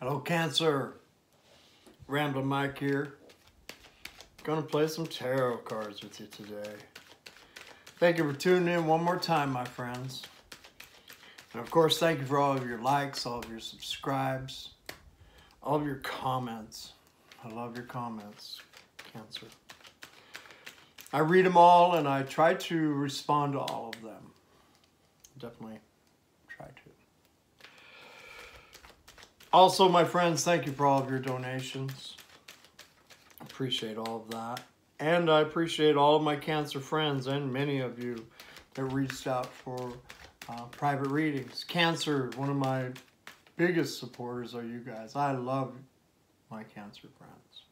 Hello, Cancer. Ramblin Mike here. Gonna play some tarot cards with you today. Thank you for tuning in one more time, my friends. And of course, thank you for all of your likes, all of your subscribes, all of your comments. I love your comments, Cancer. I read them all and I try to respond to all of them. Definitely try to. Also, my friends, thank you for all of your donations. Appreciate all of that. And I appreciate all of my cancer friends and many of you that reached out for uh, private readings. Cancer, one of my biggest supporters are you guys. I love my cancer friends.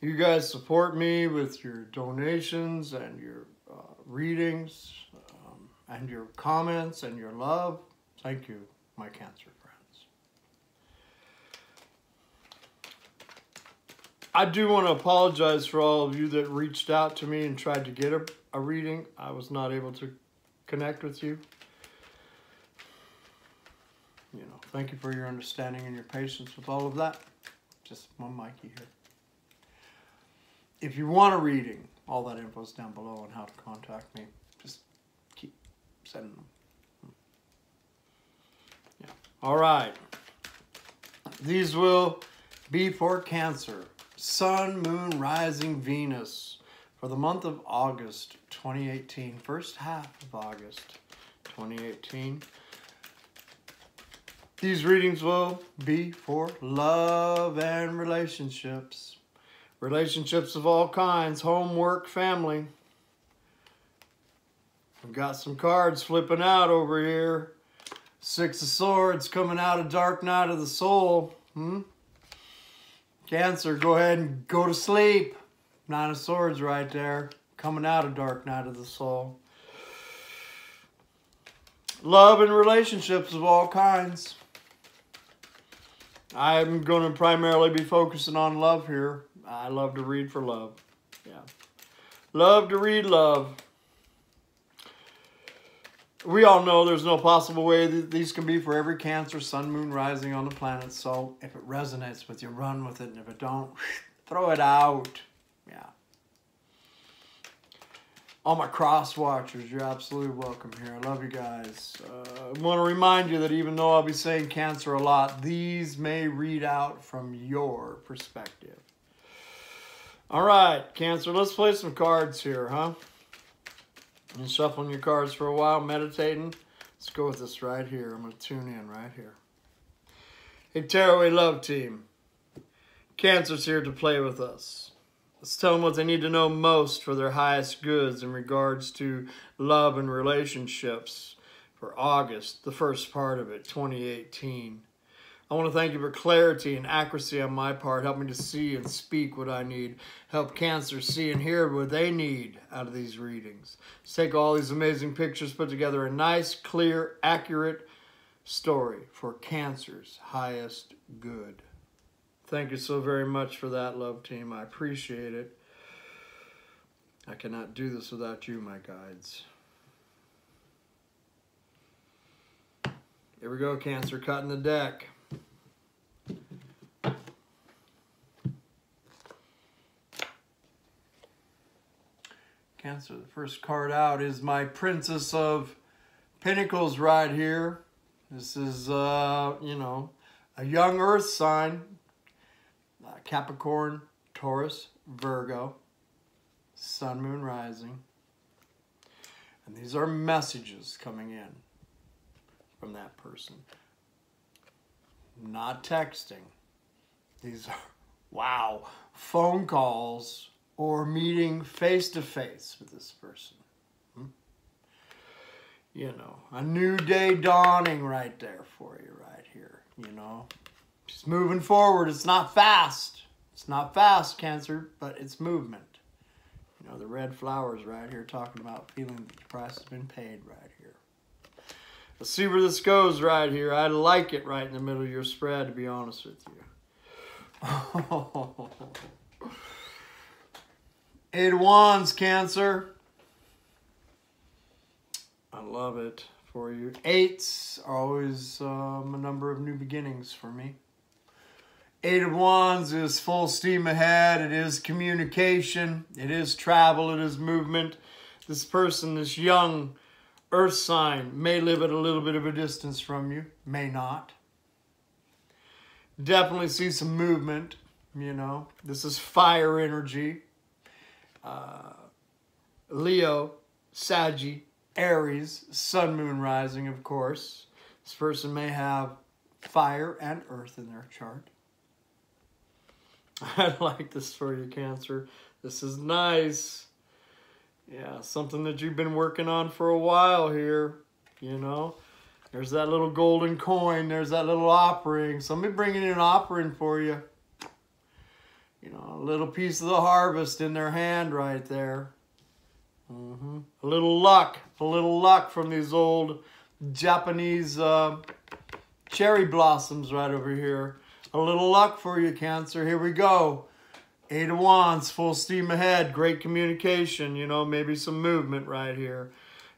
You guys support me with your donations and your uh, readings um, and your comments and your love. Thank you, my cancer friends. I do want to apologize for all of you that reached out to me and tried to get a, a reading. I was not able to connect with you. You know, thank you for your understanding and your patience with all of that. Just one Mikey here if you want a reading, all that info is down below on how to contact me. Just keep sending them. Yeah. All right. These will be for Cancer. Sun, Moon, Rising, Venus for the month of August 2018. First half of August 2018. These readings will be for love and relationships. Relationships of all kinds, home, work, family. I've got some cards flipping out over here. Six of Swords coming out of Dark Night of the Soul. Hmm? Cancer, go ahead and go to sleep. Nine of Swords right there. Coming out of Dark Night of the Soul. Love and relationships of all kinds. I'm going to primarily be focusing on love here. I love to read for love. Yeah. Love to read love. We all know there's no possible way that these can be for every Cancer, Sun, Moon, Rising on the planet. So if it resonates with you, run with it. And if it don't, throw it out. Yeah. All my cross watchers, you're absolutely welcome here. I love you guys. Uh, I want to remind you that even though I'll be saying Cancer a lot, these may read out from your perspective. All right, Cancer, let's play some cards here, huh? Been shuffling your cards for a while, meditating. Let's go with this right here. I'm going to tune in right here. Hey, Tarot Love Team. Cancer's here to play with us. Let's tell them what they need to know most for their highest goods in regards to love and relationships for August, the first part of it, 2018. I want to thank you for clarity and accuracy on my part. Help me to see and speak what I need. Help Cancer see and hear what they need out of these readings. Let's take all these amazing pictures, put together a nice, clear, accurate story for Cancer's highest good. Thank you so very much for that, love team. I appreciate it. I cannot do this without you, my guides. Here we go, Cancer, cutting the deck. Cancer, the first card out is my Princess of Pentacles right here. This is, uh, you know, a young earth sign. Uh, Capricorn, Taurus, Virgo, Sun, Moon, Rising. And these are messages coming in from that person. Not texting. These are, wow, phone calls or meeting face to face with this person. Hmm? You know, a new day dawning right there for you, right here. You know, just moving forward. It's not fast. It's not fast, Cancer, but it's movement. You know, the red flowers right here talking about feeling that the price has been paid right here. Let's see where this goes right here. I like it right in the middle of your spread, to be honest with you. Eight of Wands, Cancer. I love it for you. Eights are always um, a number of new beginnings for me. Eight of Wands is full steam ahead. It is communication. It is travel. It is movement. This person, this young earth sign, may live at a little bit of a distance from you, may not. Definitely see some movement, you know. This is fire energy. Uh, Leo, Saggy, Aries, Sun, Moon, Rising, of course. This person may have fire and earth in their chart. I like this for you, Cancer. This is nice. Yeah, something that you've been working on for a while here, you know. There's that little golden coin. There's that little offering. Somebody bringing in an offering for you. You know, a little piece of the harvest in their hand right there. Mm -hmm. A little luck. A little luck from these old Japanese uh, cherry blossoms right over here. A little luck for you, Cancer. Here we go. Eight of Wands, full steam ahead. Great communication, you know, maybe some movement right here.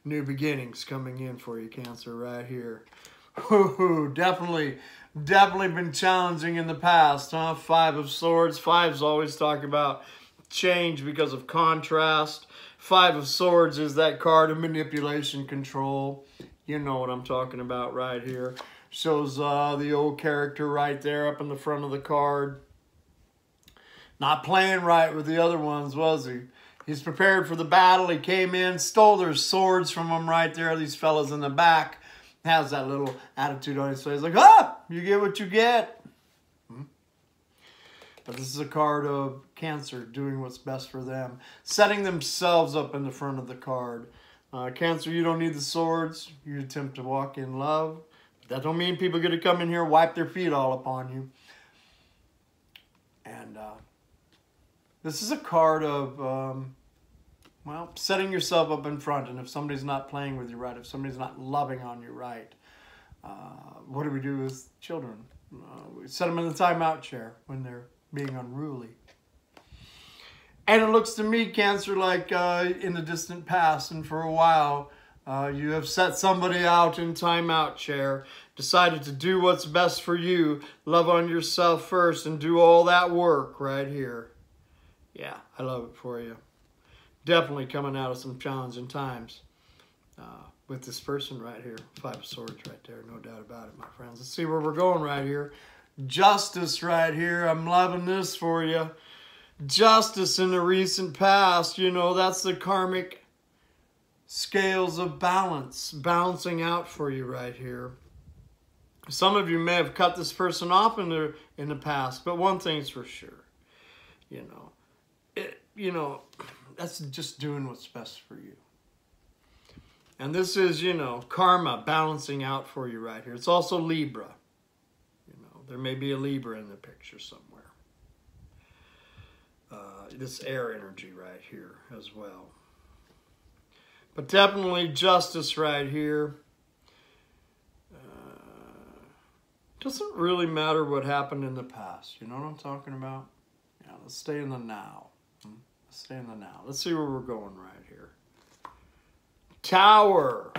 New beginnings coming in for you, Cancer, right here. Ooh, definitely, definitely been challenging in the past, huh? Five of Swords. Fives always talk about change because of contrast. Five of Swords is that card of manipulation, control. You know what I'm talking about right here. Shows uh, the old character right there up in the front of the card. Not playing right with the other ones, was he? He's prepared for the battle. He came in, stole their swords from them right there. These fellas in the back. Has that little attitude on his face. Like, ah, you get what you get. Hmm? But this is a card of Cancer doing what's best for them. Setting themselves up in the front of the card. Uh, cancer, you don't need the swords. You attempt to walk in love. That don't mean people going to come in here wipe their feet all upon you. And uh, this is a card of, um, well, setting yourself up in front. And if somebody's not playing with you right, if somebody's not loving on you right, uh, what do we do with children? Uh, we set them in the timeout chair when they're being unruly. And it looks to me, Cancer, like uh, in the distant past and for a while, uh, you have set somebody out in timeout chair, decided to do what's best for you, love on yourself first, and do all that work right here. Yeah, I love it for you. Definitely coming out of some challenging times uh, with this person right here. Five of Swords right there, no doubt about it, my friends. Let's see where we're going right here. Justice right here. I'm loving this for you. Justice in the recent past, you know, that's the karmic scales of balance balancing out for you right here. Some of you may have cut this person off in the in the past, but one thing's for sure, you know, it, you know, that's just doing what's best for you. And this is, you know, karma balancing out for you right here. It's also Libra. You know, there may be a Libra in the picture somewhere. Uh, this air energy right here as well. But definitely justice right here. Uh, doesn't really matter what happened in the past. You know what I'm talking about? Yeah, let's stay in the now. Stay in the now. Let's see where we're going right here. Tower.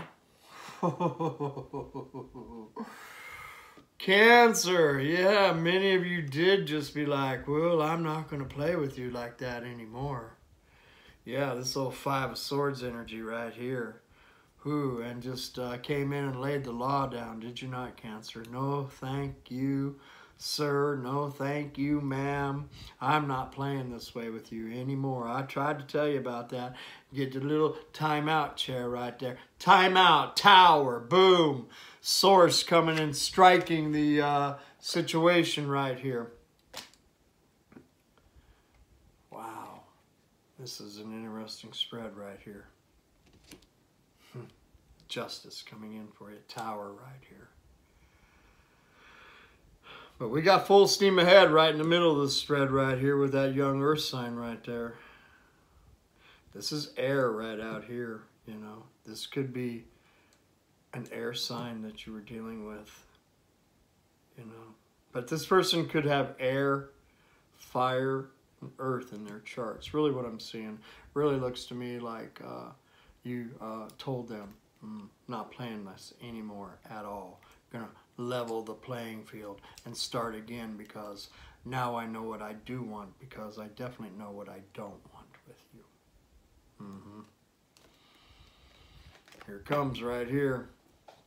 Cancer. Yeah, many of you did just be like, well, I'm not going to play with you like that anymore. Yeah, this little Five of Swords energy right here. Who and just uh, came in and laid the law down, did you not, Cancer? No, thank you, sir. No, thank you, ma'am. I'm not playing this way with you anymore. I tried to tell you about that. Get the little timeout chair right there. Timeout, tower, boom. Source coming and striking the uh, situation right here. Wow. This is an interesting spread right here. Hmm. Justice coming in for you. Tower right here. But we got full steam ahead right in the middle of the spread right here with that young earth sign right there. This is air right out here, you know. This could be an air sign that you were dealing with, you know. But this person could have air, fire, and Earth in their charts. Really what I'm seeing really looks to me like uh, you uh, told them, mm, not playing this anymore at all. Gonna level the playing field and start again because Now I know what I do want because I definitely know what I don't want with you. Mm-hmm. Here comes right here.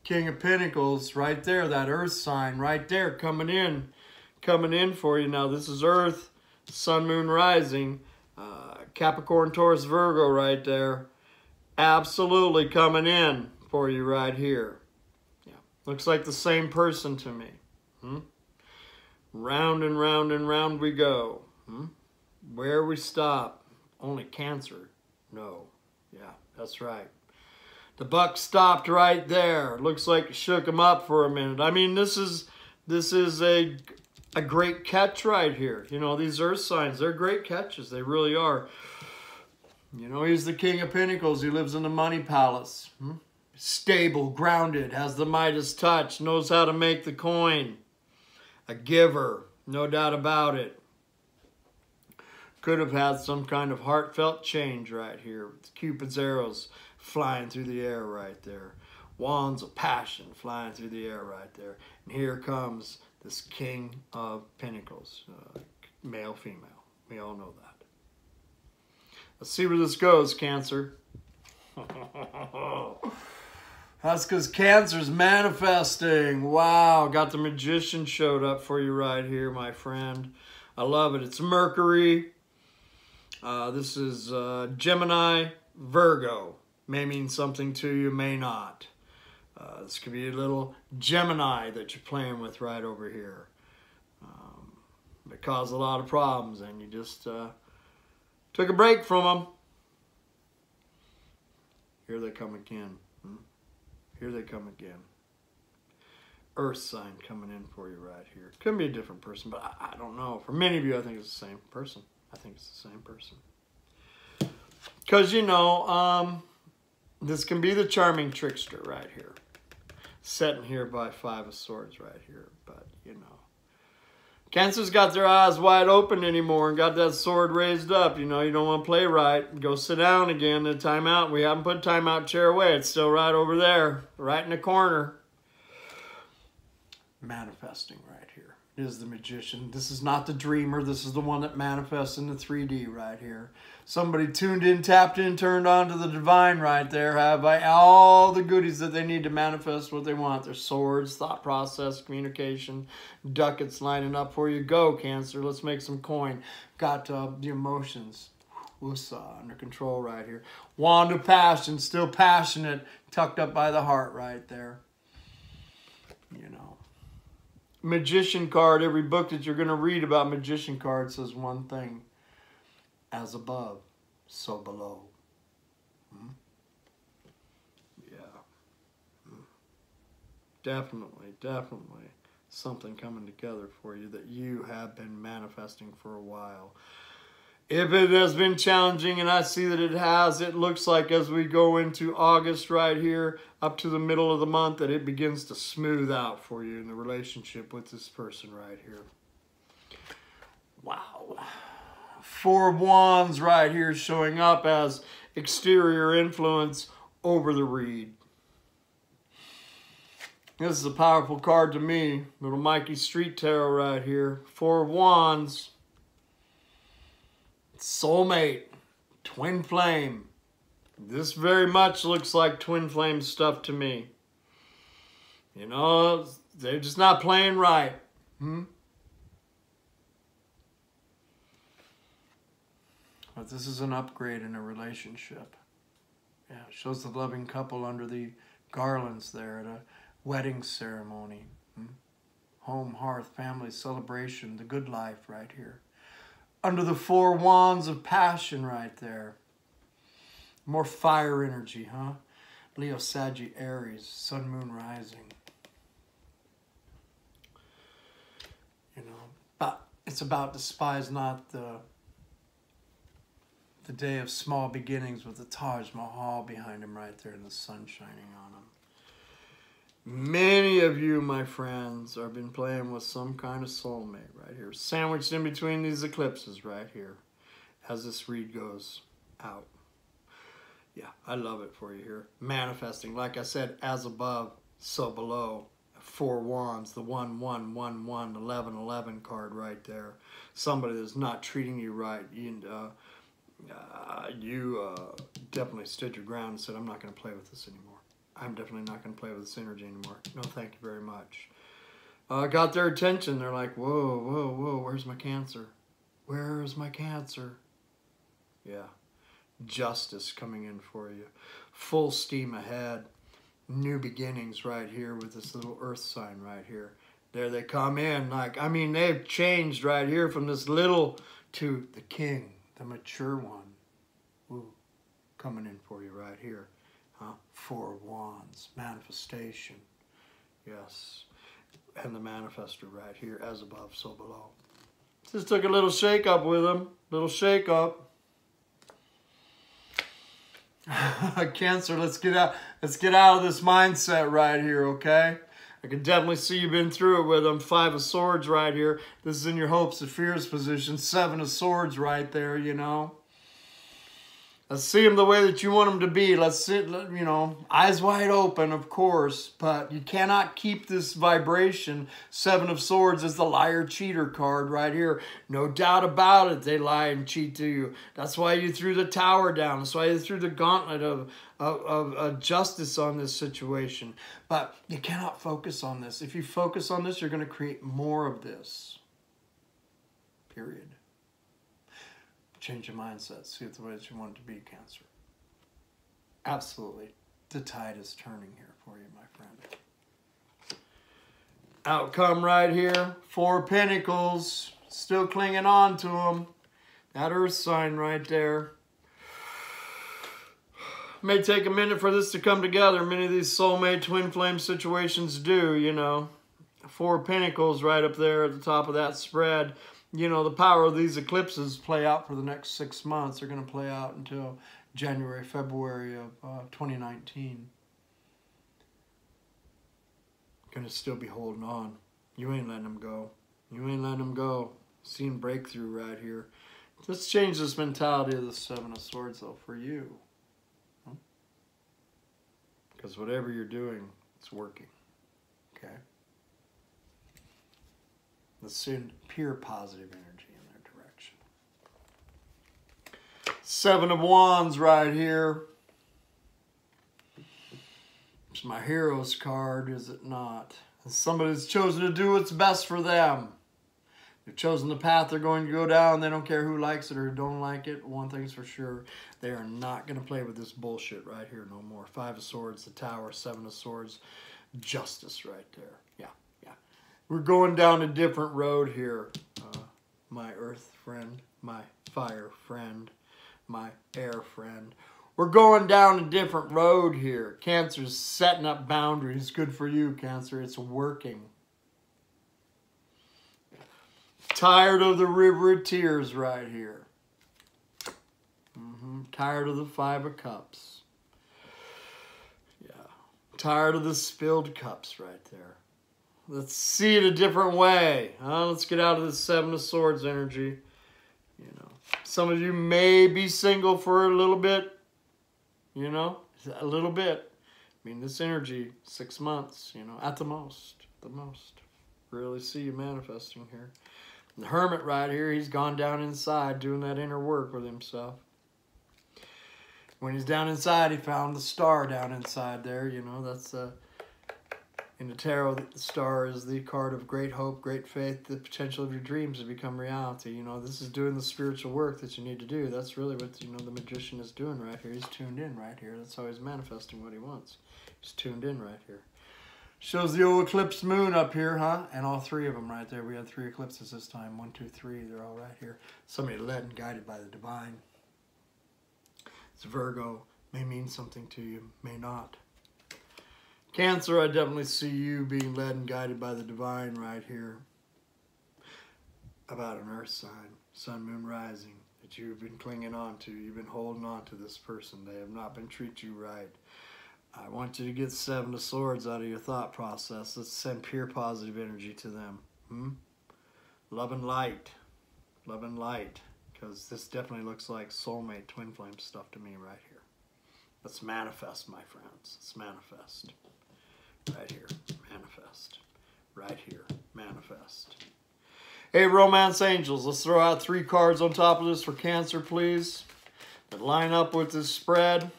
King of Pentacles right there, that earth sign right there coming in, coming in for you. Now this is earth, sun, moon, rising, uh, Capricorn, Taurus, Virgo right there. Absolutely coming in for you right here. Looks like the same person to me. Hmm? Round and round and round we go. Hmm? Where we stop? Only cancer? No. Yeah, that's right. The buck stopped right there. Looks like it shook him up for a minute. I mean, this is this is a a great catch right here. You know, these earth signs, they're great catches. They really are. You know, he's the king of pentacles. He lives in the money palace. Hmm? Stable, grounded, has the Midas touch, knows how to make the coin a giver, no doubt about it. Could have had some kind of heartfelt change right here. Cupid's arrows flying through the air right there. Wands of passion flying through the air right there. And here comes this King of Pentacles, uh, male, female. We all know that. Let's see where this goes, Cancer. That's because Cancer's manifesting. Wow, got the Magician showed up for you right here, my friend. I love it. It's Mercury. Uh, this is uh, Gemini, Virgo. May mean something to you, may not. Uh, this could be a little Gemini that you're playing with right over here. Um, it caused a lot of problems, and you just uh, took a break from them. Here they come again. Here they come again. Earth sign coming in for you right here. Could be a different person, but I, I don't know. For many of you, I think it's the same person. I think it's the same person. Because, you know, um, this can be the charming trickster right here. Setting here by Five of Swords right here. But, you know. Cancer's got their eyes wide open anymore and got that sword raised up. You know, you don't want to play right. Go sit down again. The timeout. We haven't put timeout chair away. It's still right over there. Right in the corner. Manifesting right is the magician. This is not the dreamer. This is the one that manifests in the 3D right here. Somebody tuned in, tapped in, turned on to the divine right there. Have all the goodies that they need to manifest what they want. Their swords, thought process, communication, ducats lining up for you. Go, Cancer. Let's make some coin. Got uh, the emotions. Wusa under control right here. Wand of passion, still passionate, tucked up by the heart right there. You know. Magician card, every book that you're going to read about magician cards says one thing as above, so below. Hmm? Yeah. Hmm. Definitely, definitely something coming together for you that you have been manifesting for a while. If it has been challenging, and I see that it has, it looks like as we go into August right here, up to the middle of the month, that it begins to smooth out for you in the relationship with this person right here. Wow. Four of Wands right here showing up as exterior influence over the read. This is a powerful card to me. Little Mikey Street Tarot right here. Four of Wands. Soulmate. Twin Flame. This very much looks like Twin Flame stuff to me. You know, they're just not playing right. Hmm? But this is an upgrade in a relationship. Yeah, it shows the loving couple under the garlands there at a wedding ceremony. Hmm? Home, hearth, family, celebration, the good life right here. Under the four wands of passion right there. More fire energy, huh? Leo, Saggy, Aries, Sun, Moon, Rising. You know, but it's about despise not the the day of small beginnings with the Taj Mahal behind him right there and the sun shining on him. Many of you, my friends, have been playing with some kind of soulmate right here, sandwiched in between these eclipses right here as this read goes out. Yeah, I love it for you here. Manifesting, like I said, as above, so below. Four Wands, the 1 1 1 1 11 11 card right there. Somebody that's not treating you right. You, uh, uh, you uh, definitely stood your ground and said, I'm not going to play with this anymore. I'm definitely not going to play with this energy anymore. No, thank you very much. Uh, got their attention. They're like, whoa, whoa, whoa, where's my cancer? Where is my cancer? Yeah. Justice coming in for you. Full steam ahead. New beginnings right here with this little earth sign right here. There they come in. Like, I mean, they've changed right here from this little to the king, the mature one. Ooh, coming in for you right here. Four wands, manifestation. Yes. And the manifester right here, as above, so below. Just took a little shake up with him. Little shake up. Cancer, let's get out. Let's get out of this mindset right here, okay? I can definitely see you've been through it with them. Five of Swords right here. This is in your hopes and fears position. Seven of Swords right there, you know. Let's see them the way that you want them to be. Let's sit, you know, eyes wide open, of course, but you cannot keep this vibration. Seven of Swords is the liar cheater card right here. No doubt about it, they lie and cheat to you. That's why you threw the tower down. That's why you threw the gauntlet of, of, of, of justice on this situation. But you cannot focus on this. If you focus on this, you're going to create more of this. Period. Change your mindset. See it the way that you want it to be, Cancer. Absolutely. The tide is turning here for you, my friend. Outcome right here. Four Pentacles. Still clinging on to them. That Earth sign right there. May take a minute for this to come together. Many of these soulmate twin flame situations do, you know. Four Pentacles right up there at the top of that spread you know, the power of these eclipses play out for the next six months. They're going to play out until January, February of uh, 2019. Going to still be holding on. You ain't letting them go. You ain't letting them go. Seeing breakthrough right here. Let's change this mentality of the Seven of Swords, though, for you. Because whatever you're doing, it's working. Okay? Let's send pure positive energy in their direction. Seven of Wands right here. It's my hero's card, is it not? Somebody's chosen to do what's best for them. They've chosen the path they're going to go down. They don't care who likes it or don't like it. One thing's for sure, they are not going to play with this bullshit right here no more. Five of Swords, the Tower, Seven of Swords, justice right there. We're going down a different road here. Uh, my earth friend, my fire friend, my air friend. We're going down a different road here. Cancer's setting up boundaries. Good for you, Cancer. It's working. Tired of the river of tears right here. Mm -hmm. Tired of the five of cups. Yeah. Tired of the spilled cups right there. Let's see it a different way. Huh? Let's get out of the Seven of Swords energy. You know, some of you may be single for a little bit. You know, a little bit. I mean, this energy, six months, you know, at the most, the most. Really see you manifesting here. The hermit right here, he's gone down inside doing that inner work with himself. When he's down inside, he found the star down inside there, you know, that's... Uh, in the tarot, the star is the card of great hope, great faith, the potential of your dreams to become reality. You know, this is doing the spiritual work that you need to do. That's really what, you know, the magician is doing right here. He's tuned in right here. That's how he's manifesting what he wants. He's tuned in right here. Shows the old eclipse moon up here, huh? And all three of them right there. We had three eclipses this time. One, two, three. They're all right here. Somebody led and guided by the divine. It's Virgo. May mean something to you, may not. Cancer, I definitely see you being led and guided by the divine right here. About an earth sign, sun, moon, rising, that you've been clinging on to. You've been holding on to this person. They have not been treating you right. I want you to get seven of swords out of your thought process. Let's send pure positive energy to them. Hmm? Love and light. Love and light. Because this definitely looks like soulmate twin flame stuff to me right here. Let's manifest, my friends. Let's manifest right here. manifest. Right here, manifest. Hey, Romance Angels, let's throw out three cards on top of this for Cancer, please. That line up with this spread.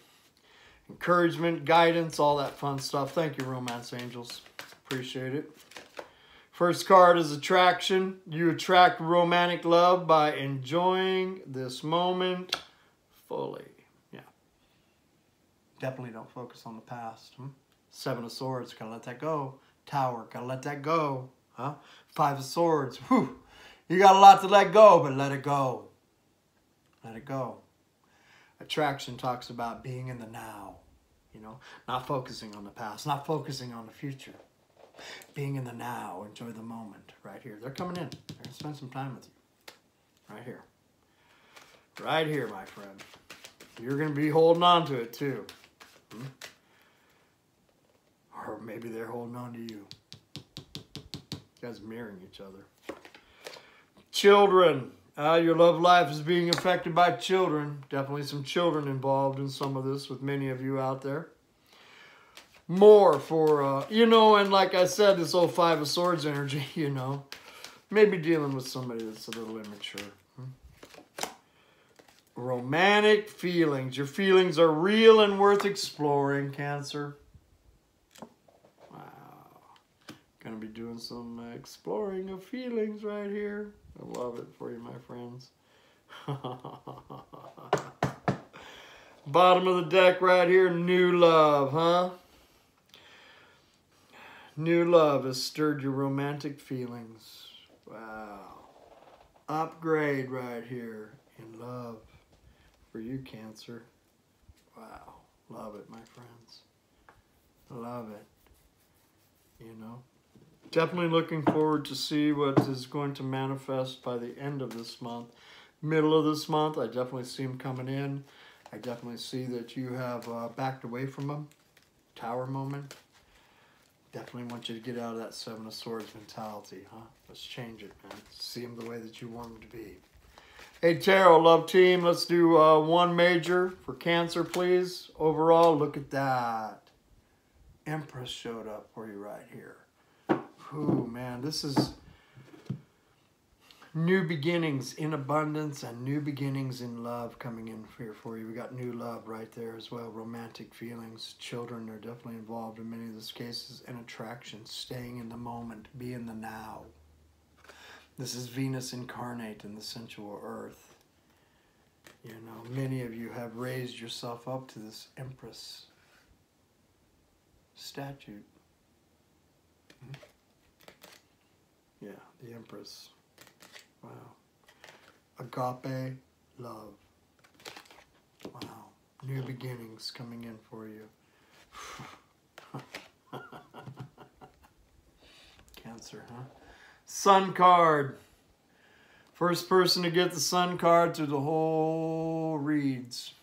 Encouragement, guidance, all that fun stuff. Thank you, Romance Angels. Appreciate it. First card is attraction. You attract romantic love by enjoying this moment fully. Yeah. Definitely don't focus on the past. Hmm? Seven of Swords, gotta let that go. Tower, gotta let that go. Huh? Five of Swords, whew. You got a lot to let go, but let it go. Let it go. Attraction talks about being in the now, you know, not focusing on the past, not focusing on the future. Being in the now, enjoy the moment right here. They're coming in. They're going to spend some time with you. Right here. Right here, my friend. You're going to be holding on to it too. Hmm? Or maybe they're holding on to you. You guys mirroring each other. Children. Uh, your love life is being affected by children. Definitely some children involved in some of this with many of you out there. More for, uh, you know, and like I said, this old Five of Swords energy, you know. Maybe dealing with somebody that's a little immature. Hmm? Romantic feelings. Your feelings are real and worth exploring, Cancer. Wow. Gonna be doing some exploring of feelings right here. I love it for you, my friends. Bottom of the deck right here, new love, huh? New love has stirred your romantic feelings. Wow. Upgrade right here in love for you, Cancer. Wow. Love it, my friends. Love it. You know? Definitely looking forward to see what is going to manifest by the end of this month. Middle of this month, I definitely see him coming in. I definitely see that you have uh, backed away from him. Tower moment. Definitely want you to get out of that Seven of Swords mentality, huh? Let's change it, man. See him the way that you want him to be. Hey, Tarot Love Team, let's do uh, one major for Cancer, please. Overall, look at that. Empress showed up for you right here. Oh man, this is new beginnings in abundance and new beginnings in love coming in here for you. We got new love right there as well. Romantic feelings. Children are definitely involved in many of those cases. And attraction, staying in the moment, be in the now. This is Venus incarnate in the sensual earth. You know, many of you have raised yourself up to this Empress statue. Hmm? Yeah, the Empress. Wow. Agape love. Wow. New beginnings coming in for you. Cancer, huh? Sun card. First person to get the sun card through the whole reads.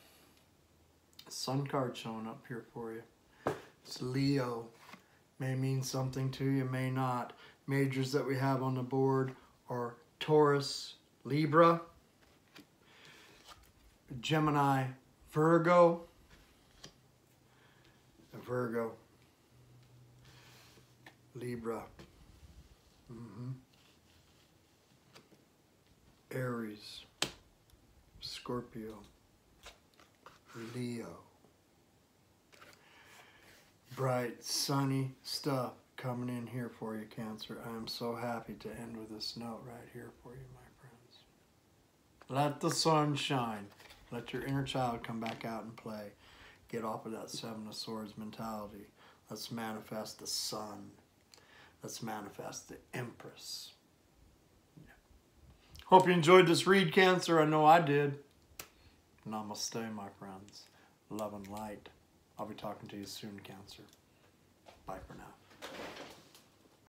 Sun card showing up here for you. It's Leo. May mean something to you, may not majors that we have on the board are Taurus, Libra, Gemini, Virgo, Virgo, Libra, mm -hmm. Aries, Scorpio, Leo. Bright, sunny stuff coming in here for you, Cancer. I am so happy to end with this note right here for you, my friends. Let the sun shine. Let your inner child come back out and play. Get off of that Seven of Swords mentality. Let's manifest the sun. Let's manifest the Empress. Yeah. Hope you enjoyed this read, Cancer. I know I did. Namaste, my friends. Love and light. I'll be talking to you soon, Cancer. Bye for now.